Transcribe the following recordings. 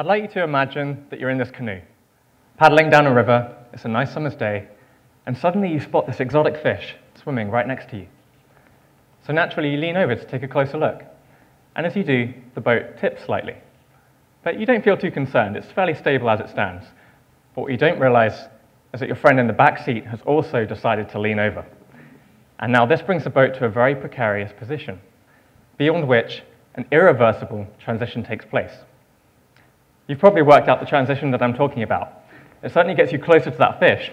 I'd like you to imagine that you're in this canoe, paddling down a river, it's a nice summer's day, and suddenly you spot this exotic fish swimming right next to you. So naturally, you lean over to take a closer look. And as you do, the boat tips slightly. But you don't feel too concerned, it's fairly stable as it stands. But what you don't realize is that your friend in the back seat has also decided to lean over. And now this brings the boat to a very precarious position, beyond which an irreversible transition takes place. You've probably worked out the transition that I'm talking about. It certainly gets you closer to that fish,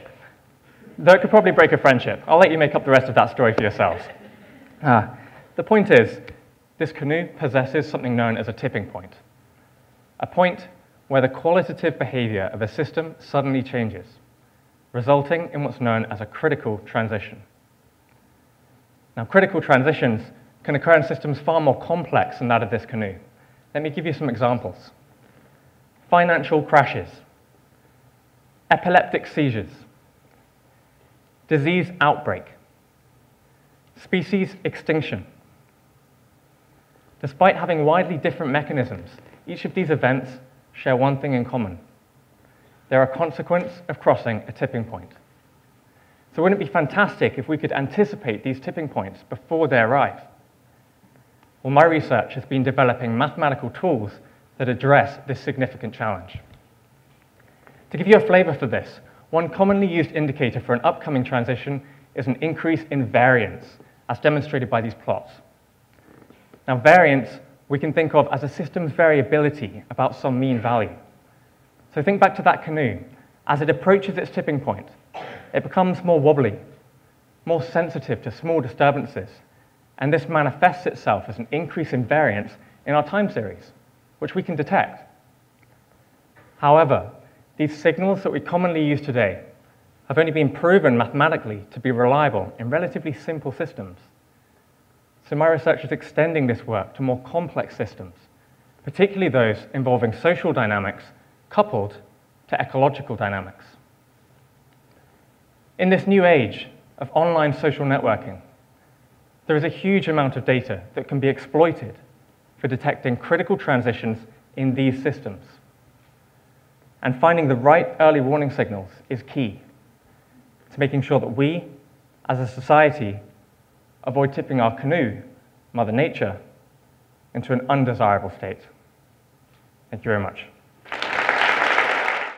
though it could probably break a friendship. I'll let you make up the rest of that story for yourselves. Ah, the point is, this canoe possesses something known as a tipping point, a point where the qualitative behavior of a system suddenly changes, resulting in what's known as a critical transition. Now, critical transitions can occur in systems far more complex than that of this canoe. Let me give you some examples. Financial crashes, epileptic seizures, disease outbreak, species extinction. Despite having widely different mechanisms, each of these events share one thing in common. They're a consequence of crossing a tipping point. So wouldn't it be fantastic if we could anticipate these tipping points before they arrive? Well, my research has been developing mathematical tools that address this significant challenge. To give you a flavor for this, one commonly used indicator for an upcoming transition is an increase in variance, as demonstrated by these plots. Now, variance we can think of as a system's variability about some mean value. So think back to that canoe. As it approaches its tipping point, it becomes more wobbly, more sensitive to small disturbances, and this manifests itself as an increase in variance in our time series, which we can detect. However, these signals that we commonly use today have only been proven mathematically to be reliable in relatively simple systems. So my research is extending this work to more complex systems, particularly those involving social dynamics coupled to ecological dynamics. In this new age of online social networking, there is a huge amount of data that can be exploited for detecting critical transitions in these systems. And finding the right early warning signals is key to making sure that we, as a society, avoid tipping our canoe, Mother Nature, into an undesirable state. Thank you very much.